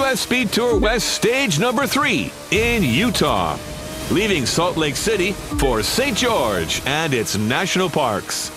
U.S. Speed Tour West stage number three in Utah, leaving Salt Lake City for St. George and its national parks.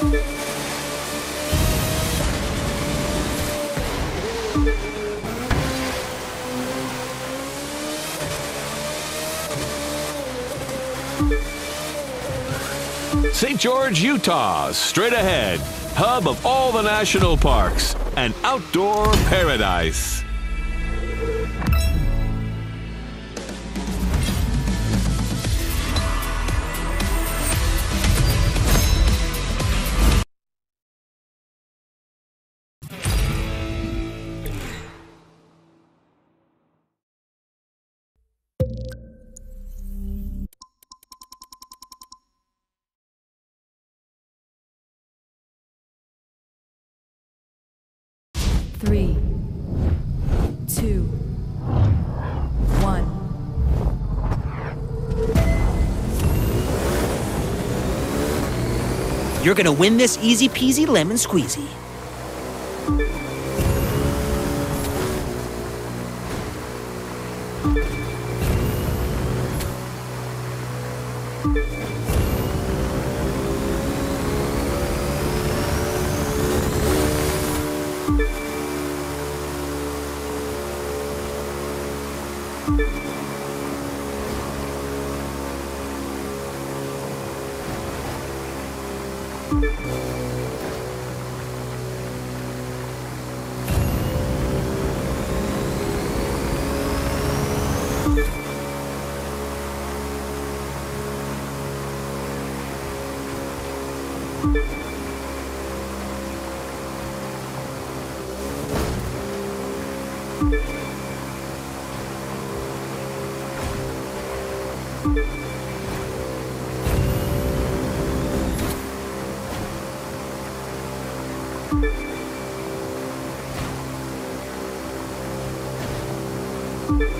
St. George, Utah, straight ahead, hub of all the national parks, an outdoor paradise. You're gonna win this easy peasy lemon squeezy. thank you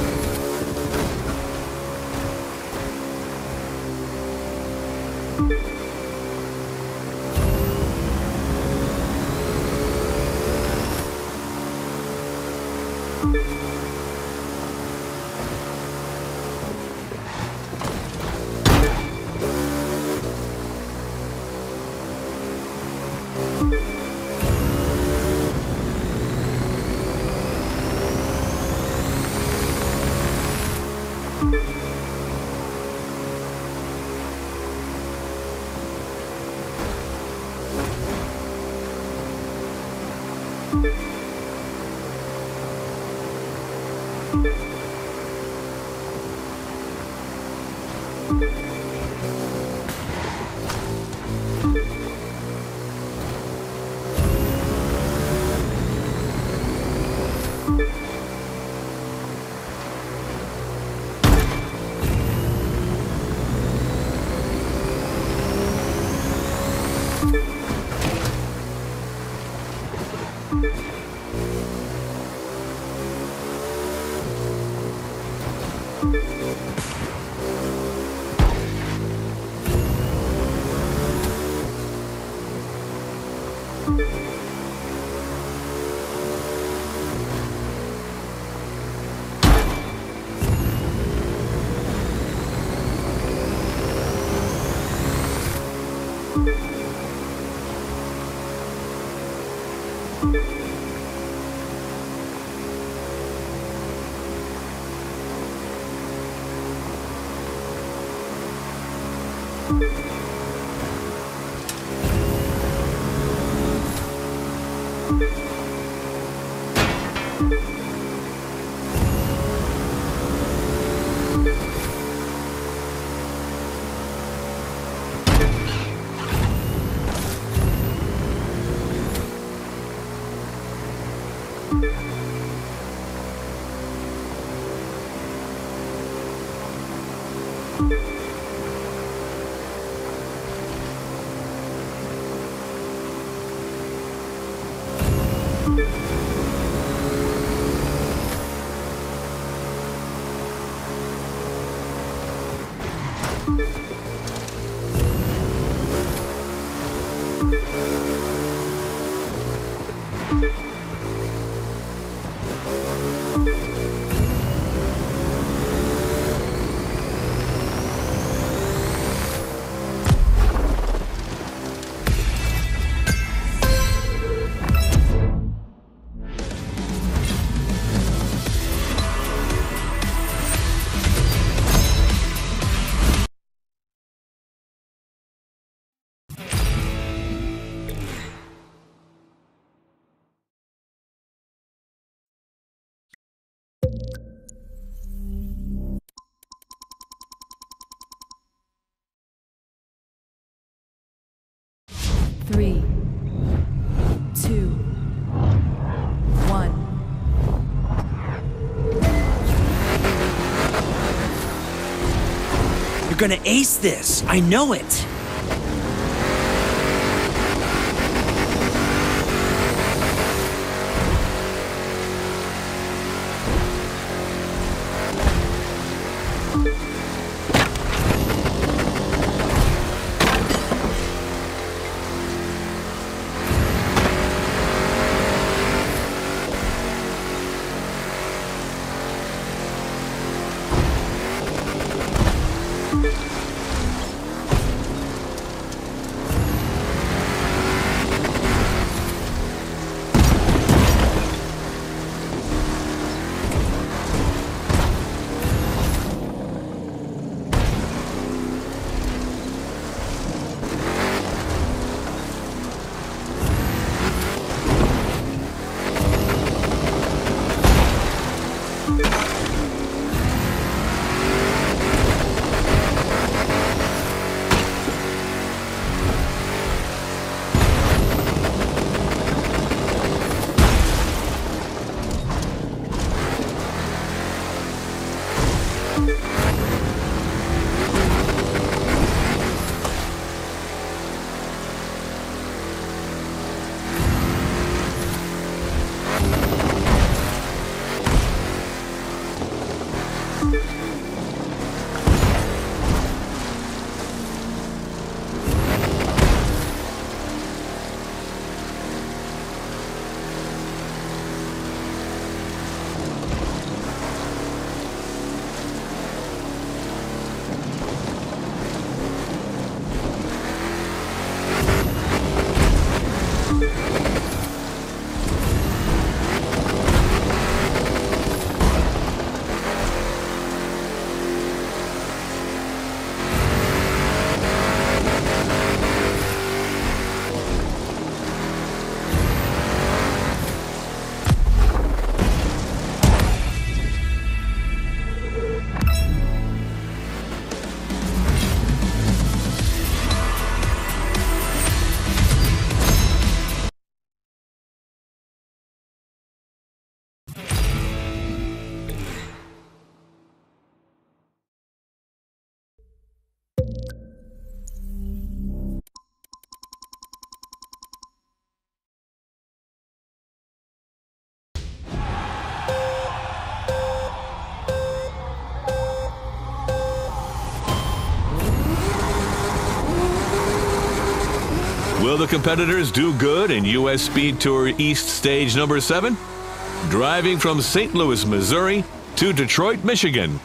gonna ace this. I know it. Will the competitors do good in U.S. Speed Tour East Stage number 7? Driving from St. Louis, Missouri to Detroit, Michigan.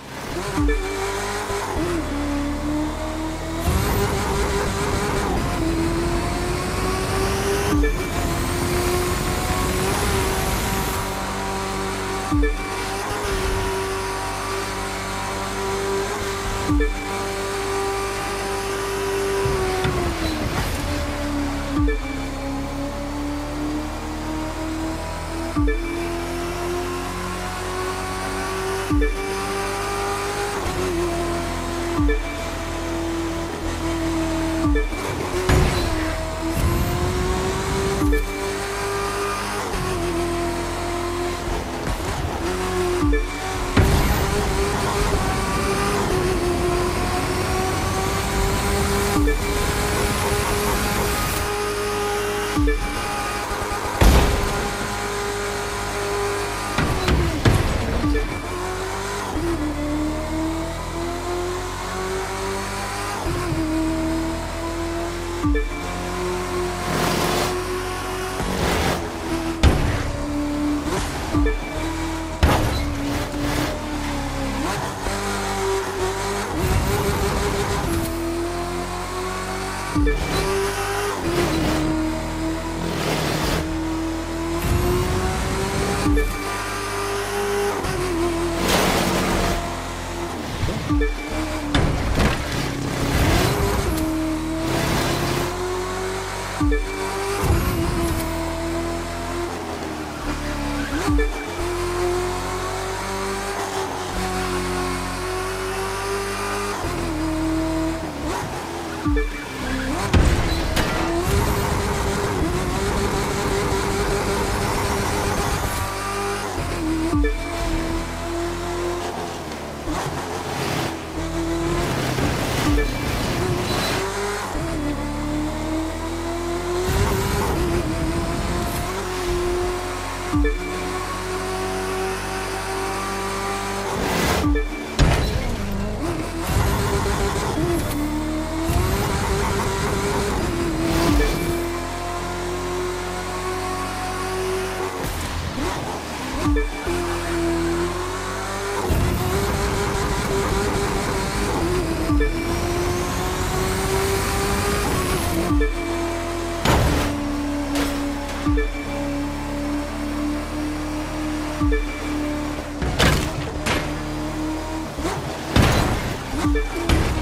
うん。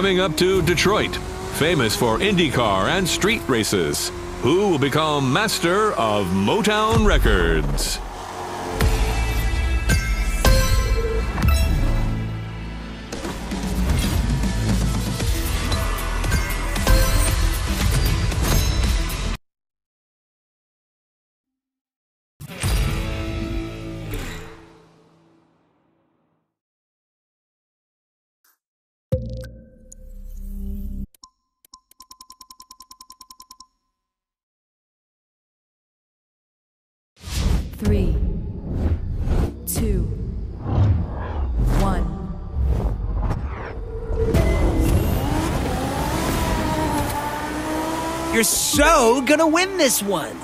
Coming up to Detroit, famous for IndyCar and street races. Who will become master of Motown Records? Three, two, one. You're so gonna win this one.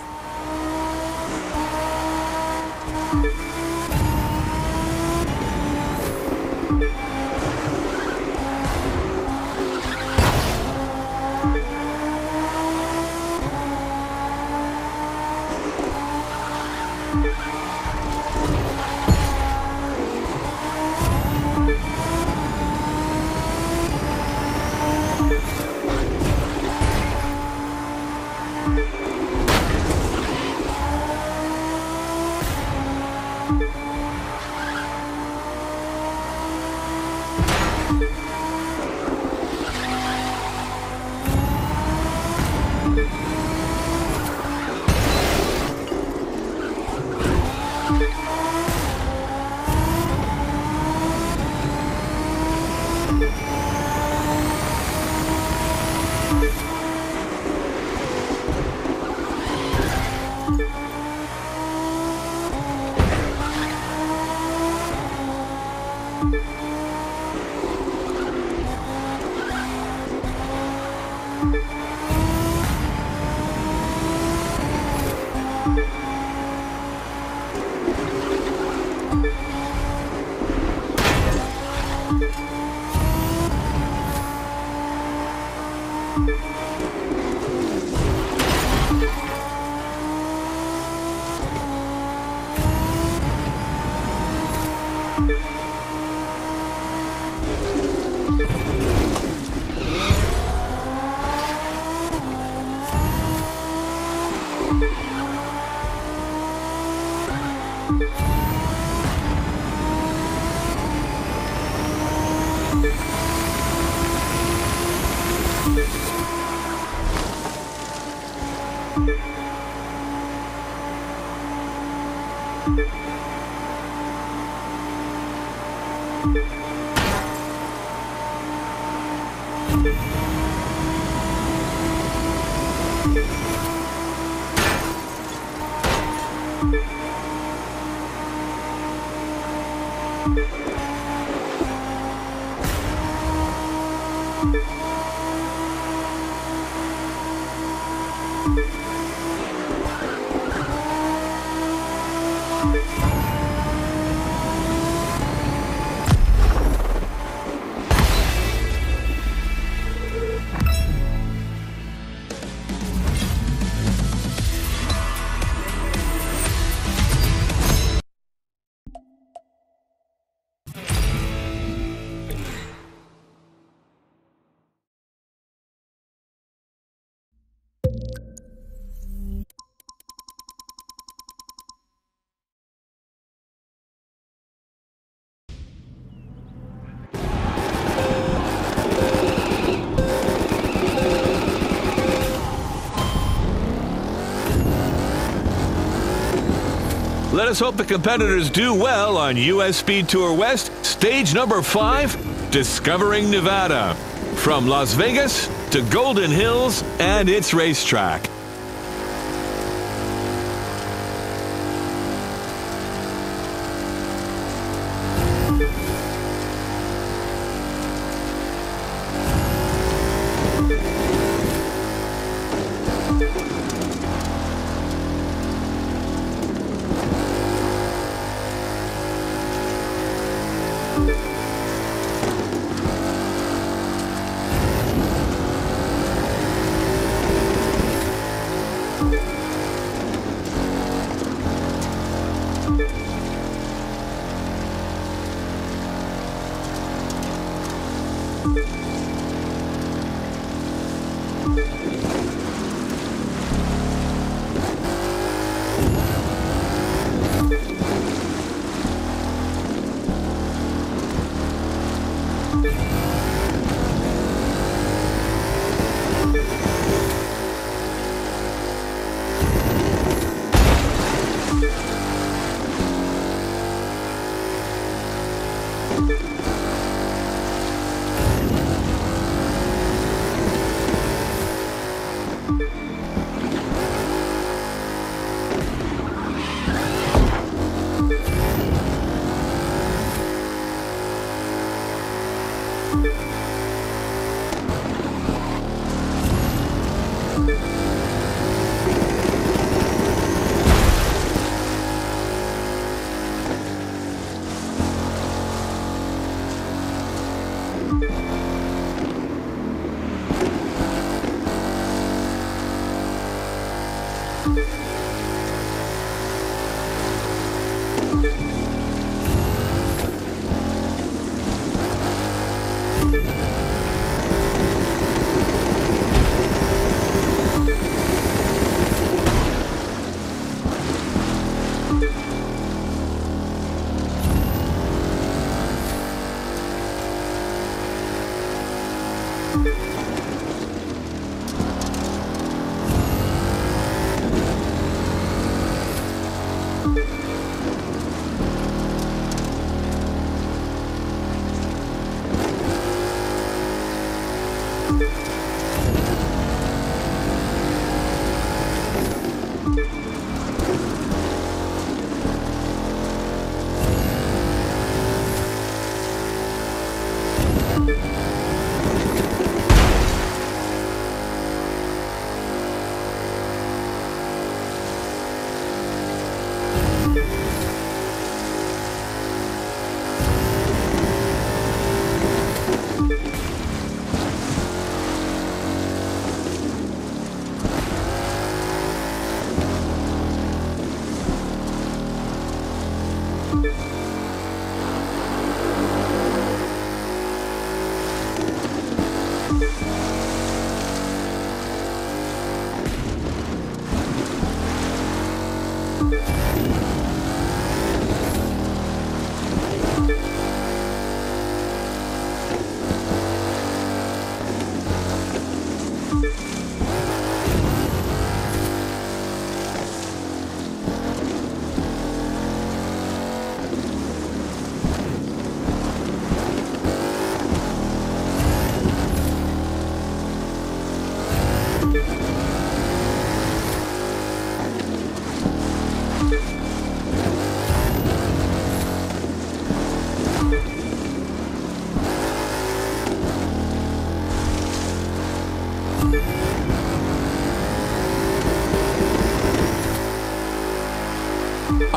Let us hope the competitors do well on US Speed Tour West, stage number five, Discovering Nevada. From Las Vegas to Golden Hills and its racetrack.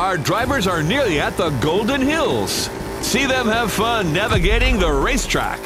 Our drivers are nearly at the Golden Hills. See them have fun navigating the racetrack.